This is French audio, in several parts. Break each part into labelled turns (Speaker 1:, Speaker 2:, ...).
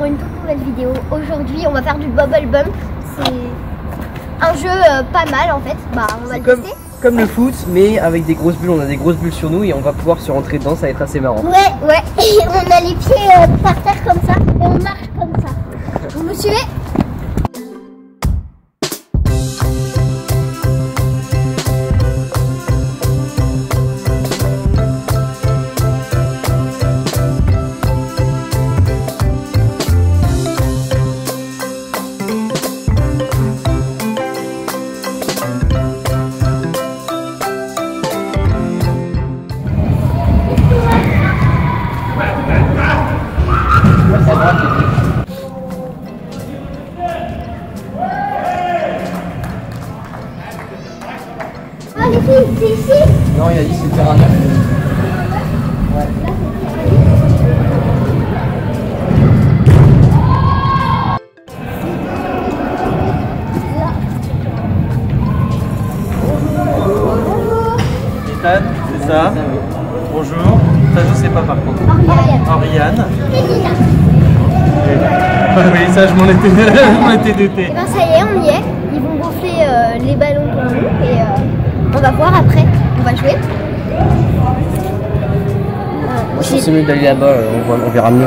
Speaker 1: Pour une toute nouvelle vidéo. Aujourd'hui, on va faire du bubble bump. C'est un jeu euh, pas mal en fait. Bah, on va le
Speaker 2: Comme,
Speaker 1: tester.
Speaker 2: comme le foot, mais avec des grosses bulles. On a des grosses bulles sur nous et on va pouvoir se rentrer dedans. Ça va être assez marrant.
Speaker 1: Ouais, ouais. Et on a les pieds euh, par terre comme ça et on marche comme ça. Vous me suivez?
Speaker 3: je m'en étais, douté.
Speaker 1: Et ben ça y est, on y est. Ils vont gonfler euh, les ballons pour nous et euh, on va voir après. On va jouer.
Speaker 2: Moi, je pense que c'est mieux d'aller là-bas. On, on verra mieux.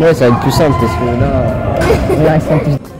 Speaker 2: Ouais, ça va être
Speaker 1: plus
Speaker 2: simple parce que là. là, plus.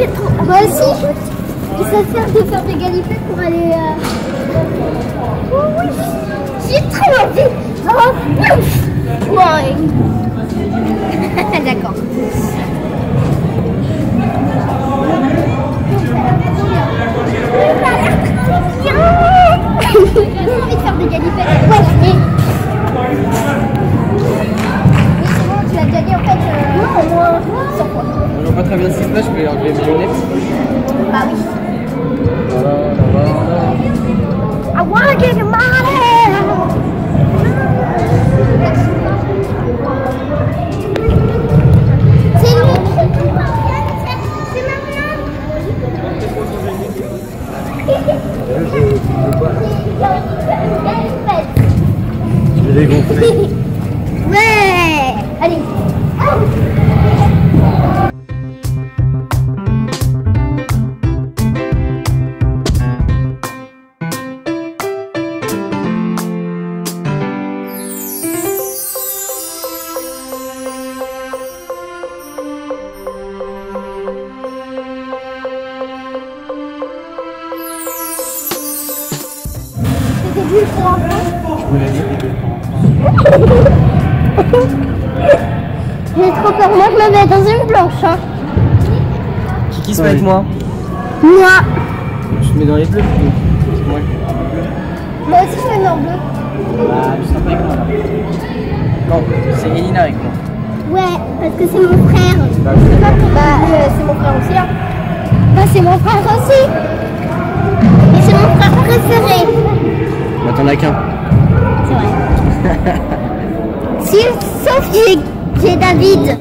Speaker 1: Es trop. Ah, moi aussi. Ils savent faire de faire des galipettes pour aller. euh,
Speaker 2: je
Speaker 1: me mets dans une blanche. Hein.
Speaker 2: Qui qui se met avec moi
Speaker 1: Moi.
Speaker 2: Je te mets dans les bleus plutôt. Moi
Speaker 1: Moi aussi, je me mets en bleu.
Speaker 2: Ah, tu seras pas avec moi là. Non, c'est Elina avec moi.
Speaker 1: Ouais, parce que c'est mon frère.
Speaker 2: Bah,
Speaker 1: Bah, euh, c'est mon frère aussi. Hein. Bah, c'est mon frère aussi. Et c'est mon frère préféré.
Speaker 2: Bah, t'en as qu'un.
Speaker 1: C'est vrai. si, sauf que j'ai- j'ai David.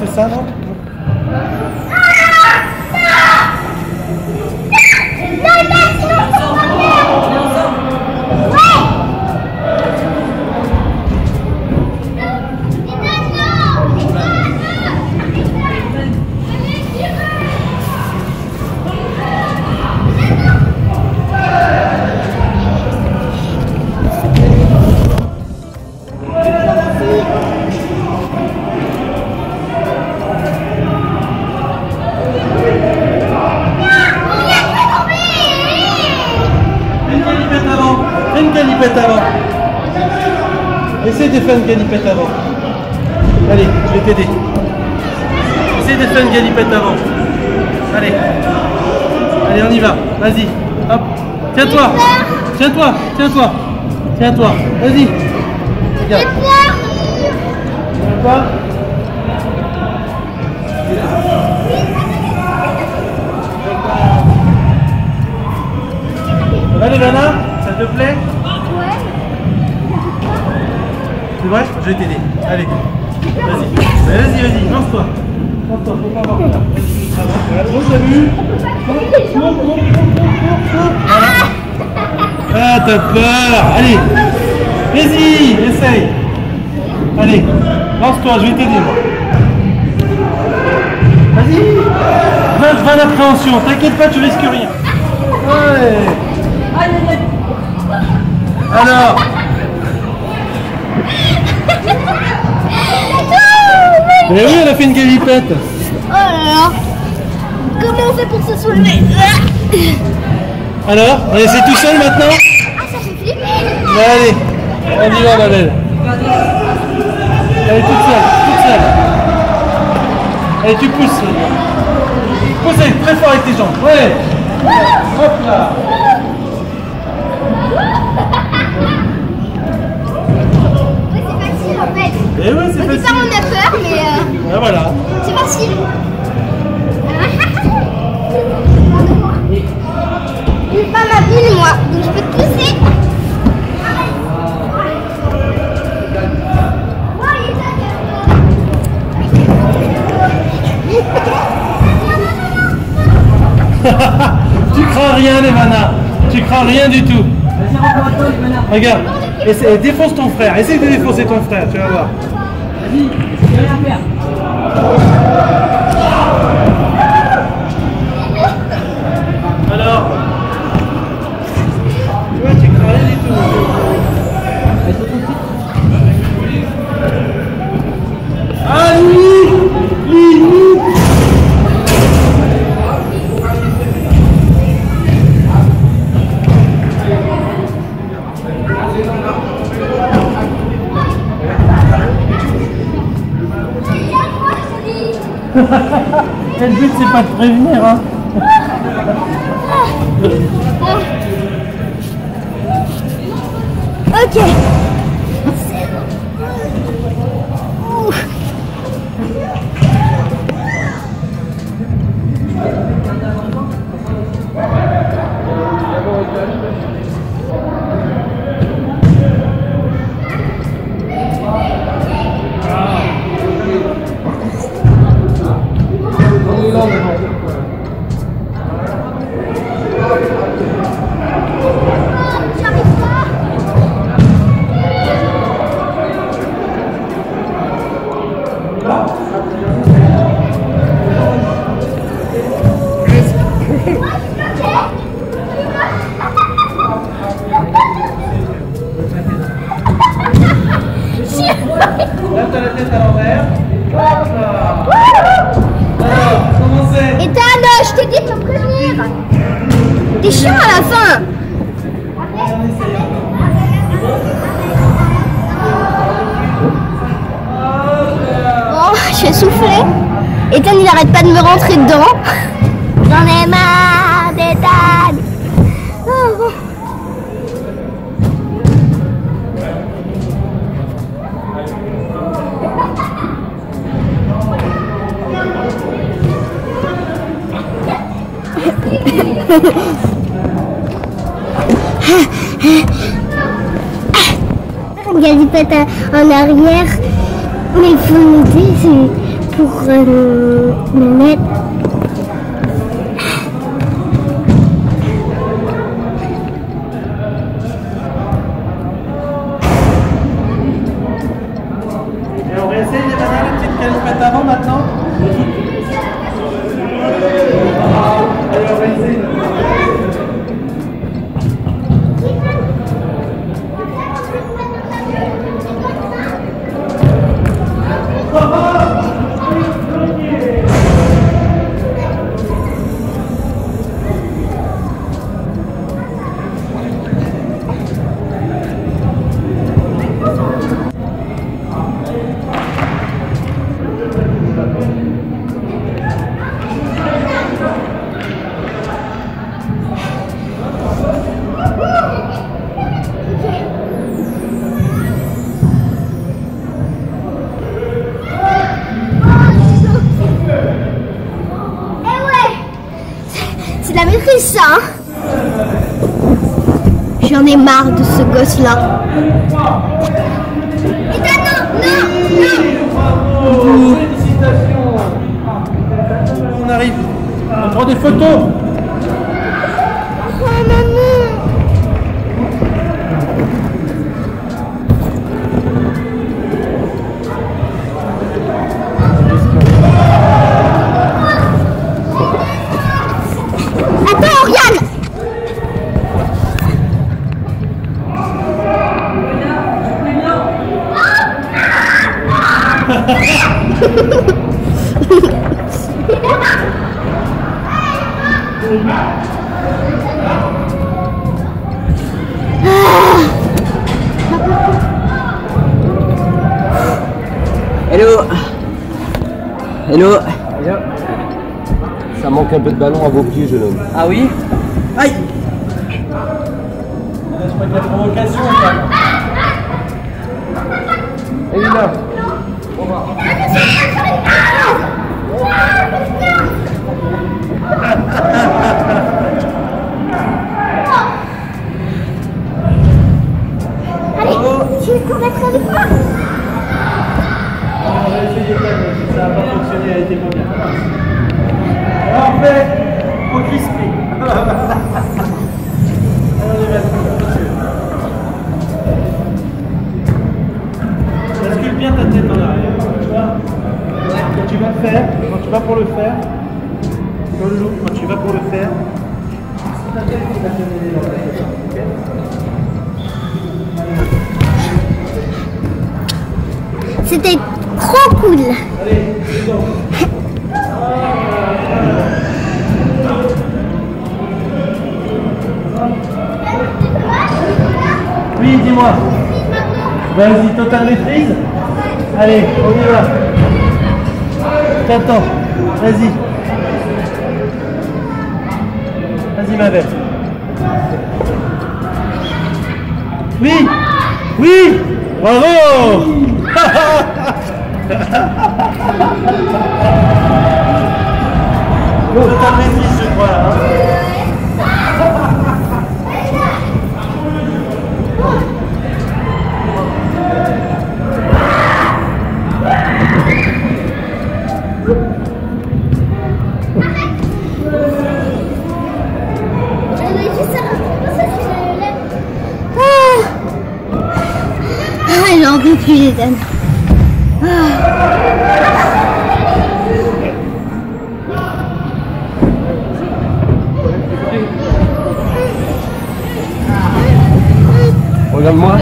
Speaker 3: C'est ça, non? Une avant. Allez, je vais t'aider. Essaye de faire une galipette avant. Allez. Allez, on y va. Vas-y. Hop. Tiens-toi. Tiens-toi. Tiens-toi. Tiens-toi. Vas-y. Regarde. Ça va, Levana Ça te plaît Je vais t'aider. Allez. Vas-y. Vas-y, vas-y. Lance-toi. Lance-toi. Faut pas avoir peur. Avance. Voilà. Bon, t'as vu Cours, cours, cours, cours, cours. Voilà. Ah, t'as peur. Allez. Vas-y, essaye. Allez. Lance-toi, je vais t'aider, moi. Vas-y. 20, 20 d'appréhension. T'inquiète pas, tu risques rien. Ouais. Alors Mais oui, elle a fait une galipette.
Speaker 1: Oh là là Comment on fait pour se soulever
Speaker 3: Alors, on essaie tout seul maintenant
Speaker 1: Ah, ça fait flipper
Speaker 3: Mais Allez, on y va, Babel. Allez, toute seule, toute seule. Allez, tu pousses. Pousse avec- très fort avec tes jambes. Ouais. Hop là. Et ouais, c'est
Speaker 1: Au départ,
Speaker 3: facile.
Speaker 1: on a peur, mais euh,
Speaker 3: Ah, voilà.
Speaker 1: c'est facile. Une femme habile, moi, donc je peux te pousser.
Speaker 3: tu crains rien, Levana. Tu crains rien du tout. Regarde. Essaie- défonce ton frère. Essaye de défoncer ton frère, tu vas voir. Alors Le but c'est pas de prévenir hein.
Speaker 1: Ok. Pas de me rentrer dedans. J'en ai marre d'Ethan. Oh, bon. galipette en arrière. Mais il faut noter, c'est pour euh, me mettre. Marre de ce gosse là. Ethan, non, non, non
Speaker 3: Bravo Félicitations On arrive. On prend des photos.
Speaker 2: Hello Hello
Speaker 4: Ça manque un peu de ballon à vos pieds, jeune homme.
Speaker 2: Ah oui? Aïe
Speaker 3: Laisse pas de la provocation. quoi.
Speaker 4: Elina
Speaker 1: Allez, tu veux qu'on avec moi
Speaker 3: Essayer quand même. Ça n'a pas fonctionné, elle était pas bien. Alors on fait au vas-y. Bascule bien ta tête en arrière. Tu vois Quand tu vas faire, quand tu vas pour le faire, quand tu vas pour le faire, ta tête va donner
Speaker 1: C'était trop cool.
Speaker 3: Oui, dis-moi. Vas-y, totale maîtrise. Allez, on y va. T'attends. Vas-y. Vas-y, ma belle. Oui Oui Bravo Ta maîtrise, je crois.
Speaker 1: Ah, j'en peux plus, les dames.
Speaker 4: Regarde-moi.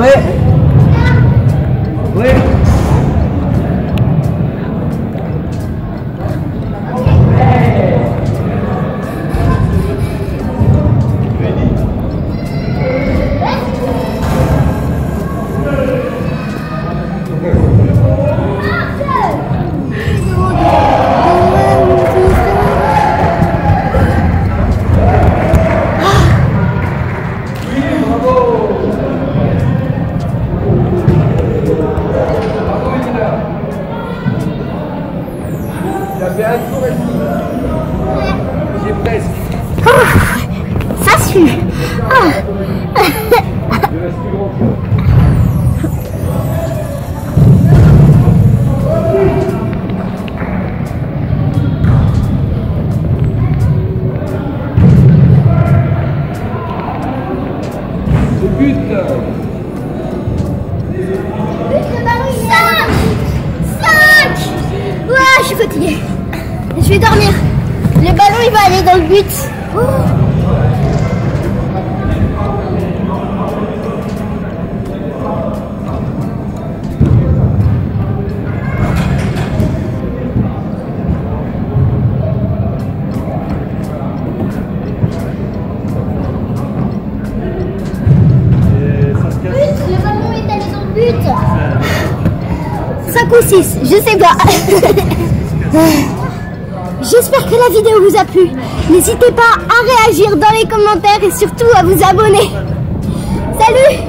Speaker 3: Ouais.
Speaker 1: Sue. Ah. 5 ou 6, je sais pas. J'espère que la vidéo vous a plu. N'hésitez pas à réagir dans les commentaires et surtout à vous abonner. Salut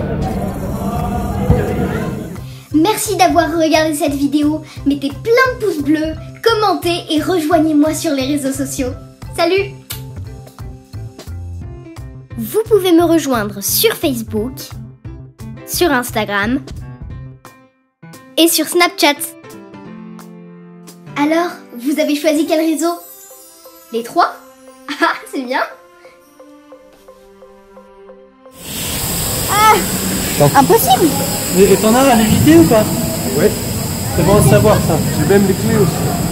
Speaker 1: Merci d'avoir regardé cette vidéo. Mettez plein de pouces bleus, commentez et rejoignez-moi sur les réseaux sociaux. Salut Vous pouvez me rejoindre sur Facebook, sur Instagram et sur Snapchat. Alors, vous avez choisi quel réseau? Les trois? Ah, c'est bien Ah Impossible
Speaker 3: Et t'en as à l'éviter ou pas?
Speaker 4: Ouais.
Speaker 3: C'est bon à savoir ça.
Speaker 4: J'ai même les clés aussi.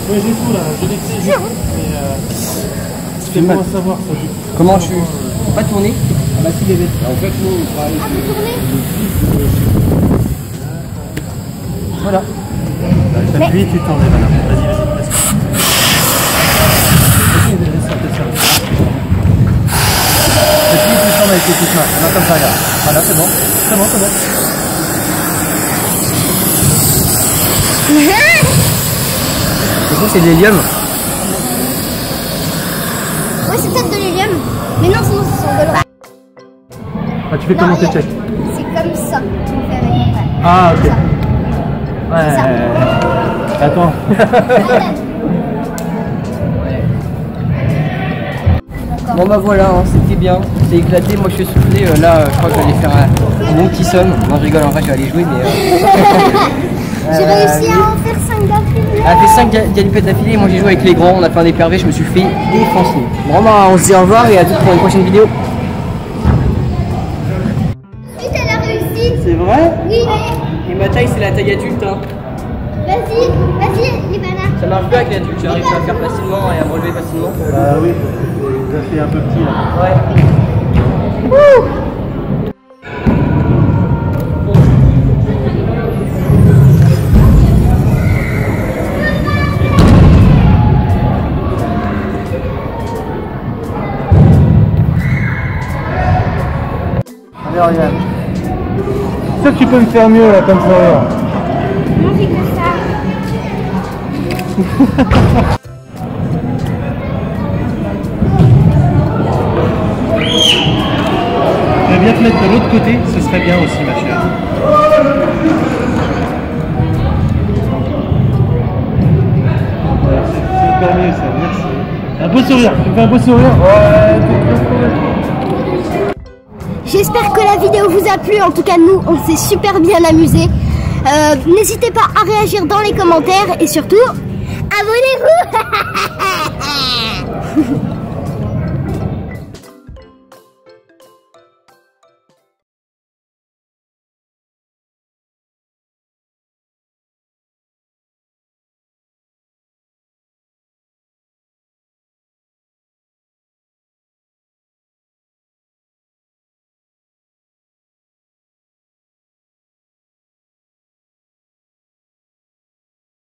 Speaker 3: Oui, j'ai tout là, j'ai les clés. Et, euh, C'est bon à savoir ça.
Speaker 2: Comment tu. Pas tourner Ah bah si les bêtes.
Speaker 4: En fait, nous, on travaille
Speaker 1: Ah, vous tournez
Speaker 2: Voilà.
Speaker 3: T'appuies, tu t'enlèves. Voilà. Vas-y, vas-y, vas-y. Vas-y, vas-y, ça, ça, ça. T'appuies, tu t'en avec les petites mains. Là, comme ça, regarde. Voilà, c'est bon. C'est bon, c'est bon.
Speaker 2: Du coup, c'est de l'hélium.
Speaker 1: Ouais, c'est peut-être de l'hélium. Mais non, sinon ça s'envolera.
Speaker 3: Ah, tu fais comment tes checks
Speaker 1: C'est comme ça qu'on fait avec mon frère.
Speaker 3: Ah, ok. Ouais.
Speaker 1: ça.
Speaker 3: Attends.
Speaker 2: Bon bah voilà, hein, c'était bien, c'est éclaté, moi je suis soufflé, euh, là euh, je crois que je vais aller faire un, bon petit somme. Non je rigole, en vrai je vais aller jouer mais... Euh,
Speaker 1: J'ai
Speaker 2: euh,
Speaker 1: réussi à en faire 5 d'affilée.
Speaker 2: Elle a fait 5 galipettes d'affilée, moi j'ai joué avec les grands, on a fait un épervé, je me suis fait défoncer. Bon bah on se dit au revoir et à toutes pour une prochaine vidéo. Taille c'est la taille adulte hein.
Speaker 1: vas-y, vas-y, Libana.
Speaker 2: Ça marche bien avec l'adulte, j'arrive à faire facilement et à me relever facilement.
Speaker 3: Bah oui, ça fait un peu petit là.
Speaker 2: Ouais.
Speaker 3: Allez, regarde. C'est sûr que tu peux me faire mieux là, comme
Speaker 1: j'ai que ça.
Speaker 3: Je vais bien te mettre de l'autre côté, ce serait bien aussi, ma chère. C'est encore mieux ça, merci. Un beau sourire, tu fais un beau sourire Ouais,
Speaker 1: J'espère que la vidéo vous a plu. En tout cas, nous, on s'est super bien amusés. Euh, N'hésitez pas à réagir dans les commentaires et surtout, abonnez-vous